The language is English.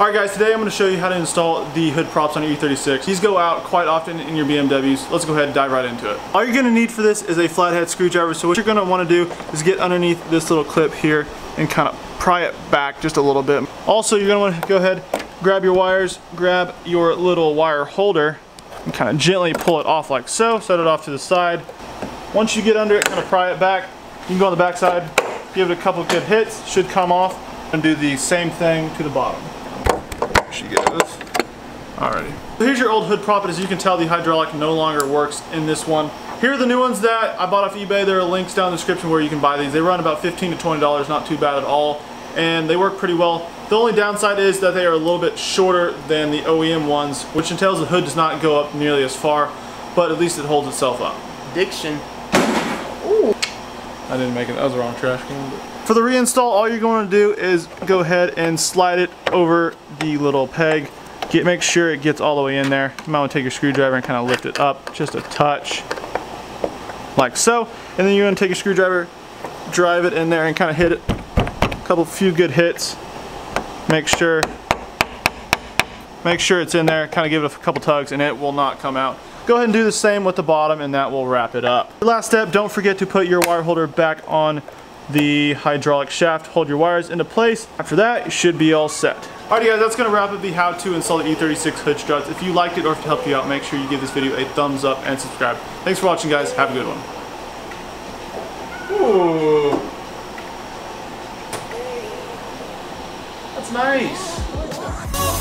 Alright guys, today I'm going to show you how to install the hood props on your E36. These go out quite often in your BMWs. Let's go ahead and dive right into it. All you're going to need for this is a flathead screwdriver. So what you're going to want to do is get underneath this little clip here and kind of pry it back just a little bit. Also, you're going to want to go ahead, grab your wires, grab your little wire holder and kind of gently pull it off like so. Set it off to the side. Once you get under it, kind of pry it back. You can go on the back side, give it a couple good hits, should come off, and do the same thing to the bottom she goes. Alrighty. So here's your old hood prop, as you can tell, the hydraulic no longer works in this one. Here are the new ones that I bought off eBay. There are links down in the description where you can buy these. They run about 15 to $20, not too bad at all, and they work pretty well. The only downside is that they are a little bit shorter than the OEM ones, which entails the hood does not go up nearly as far, but at least it holds itself up. Diction. I didn't make it, that was the wrong trash can. For the reinstall, all you're going to do is go ahead and slide it over the little peg. Get, make sure it gets all the way in there. You might want to take your screwdriver and kind of lift it up just a touch, like so. And then you're going to take your screwdriver, drive it in there and kind of hit it. A couple few good hits. Make sure, make sure it's in there. Kind of give it a couple tugs and it will not come out. Go ahead and do the same with the bottom and that will wrap it up. Last step, don't forget to put your wire holder back on the hydraulic shaft, hold your wires into place. After that, you should be all set. Alright guys, that's going to wrap up the how to install the E36 hood struts. If you liked it or if it helped you out, make sure you give this video a thumbs up and subscribe. Thanks for watching guys, have a good one. Ooh. That's nice.